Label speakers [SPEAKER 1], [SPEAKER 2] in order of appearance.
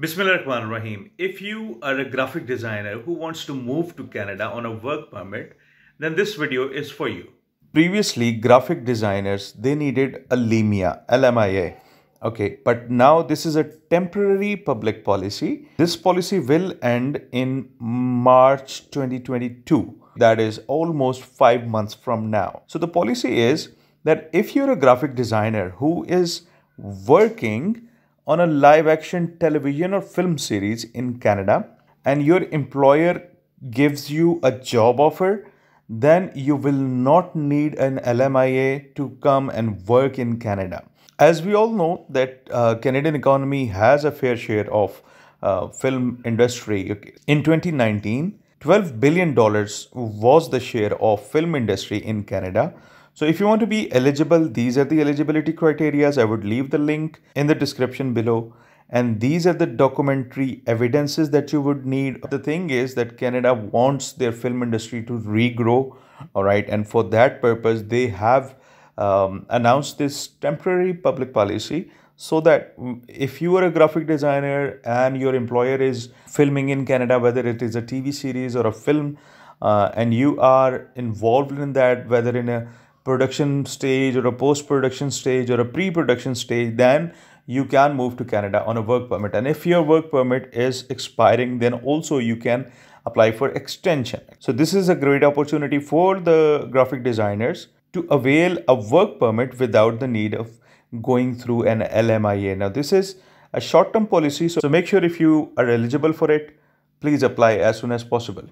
[SPEAKER 1] Bismillah Rahman Rahim. If you are a graphic designer who wants to move to Canada on a work permit, then this video is for you.
[SPEAKER 2] Previously, graphic designers, they needed a LIMIA, LMIA. Okay, but now this is a temporary public policy. This policy will end in March 2022. That is almost five months from now. So the policy is that if you're a graphic designer who is working on a live action television or film series in Canada and your employer gives you a job offer, then you will not need an LMIA to come and work in Canada. As we all know that uh, Canadian economy has a fair share of uh, film industry. In 2019, $12 billion was the share of film industry in Canada so if you want to be eligible, these are the eligibility criteria. I would leave the link in the description below. And these are the documentary evidences that you would need. The thing is that Canada wants their film industry to regrow. All right. And for that purpose, they have um, announced this temporary public policy so that if you are a graphic designer and your employer is filming in Canada, whether it is a TV series or a film, uh, and you are involved in that, whether in a production stage or a post-production stage or a pre-production stage, then you can move to Canada on a work permit. And if your work permit is expiring, then also you can apply for extension. So this is a great opportunity for the graphic designers to avail a work permit without the need of going through an LMIA. Now this is a short-term policy, so make sure if you are eligible for it, please apply as soon as possible.